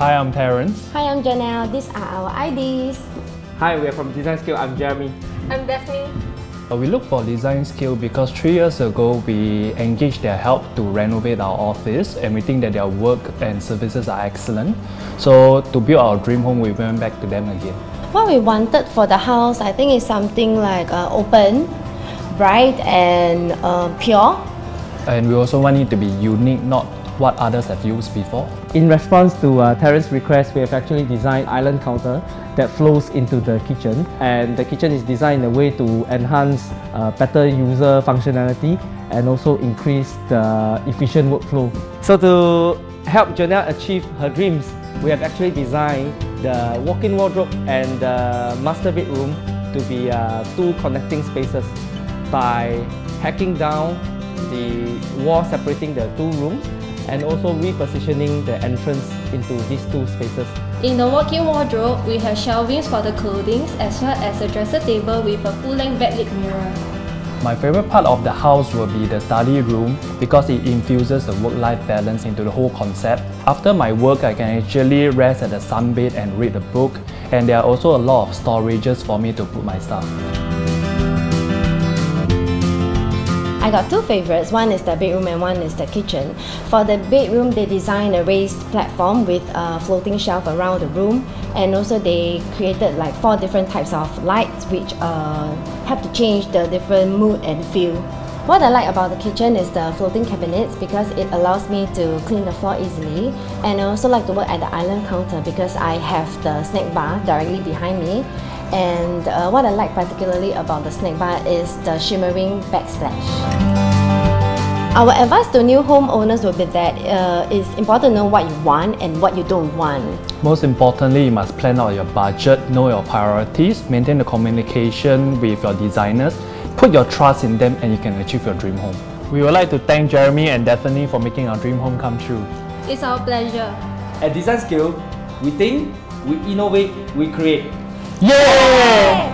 I'm Terence. Hi, I'm Janelle. These are our IDs. Hi, we are from Designscale. I'm Jeremy. I'm Daphne. We look for Designscale because three years ago we engaged their help to renovate our office and we think that their work and services are excellent. So to build our dream home, we went back to them again. What we wanted for the house, I think, is something like uh, open, bright, and uh, pure. And we also want it to be unique, not what others have used before. In response to uh, Terence's request, we have actually designed island counter that flows into the kitchen. And the kitchen is designed in a way to enhance uh, better user functionality and also increase the efficient workflow. So to help Janelle achieve her dreams, we have actually designed the walk-in wardrobe and the master bedroom to be uh, two connecting spaces by hacking down the wall separating the two rooms and also repositioning the entrance into these two spaces. In the walk-in wardrobe, we have shelvings for the clothing as well as a dresser table with a full-length backlit mirror. My favorite part of the house will be the study room because it infuses the work-life balance into the whole concept. After my work, I can actually rest at the sunbed and read a book and there are also a lot of storages for me to put my stuff. I got two favorites. One is the bedroom and one is the kitchen. For the bedroom, they designed a raised platform with a floating shelf around the room, and also they created like four different types of lights, which uh, help to change the different mood and feel. What I like about the kitchen is the floating cabinets because it allows me to clean the floor easily and I also like to work at the island counter because I have the snack bar directly behind me and uh, what I like particularly about the snack bar is the shimmering backsplash. Our advice to new homeowners would be that uh, it's important to know what you want and what you don't want. Most importantly, you must plan out your budget, know your priorities, maintain the communication with your designers, put your trust in them and you can achieve your dream home. We would like to thank Jeremy and Daphne for making our dream home come true. It's our pleasure. At Designscale, we think, we innovate, we create. Yeah!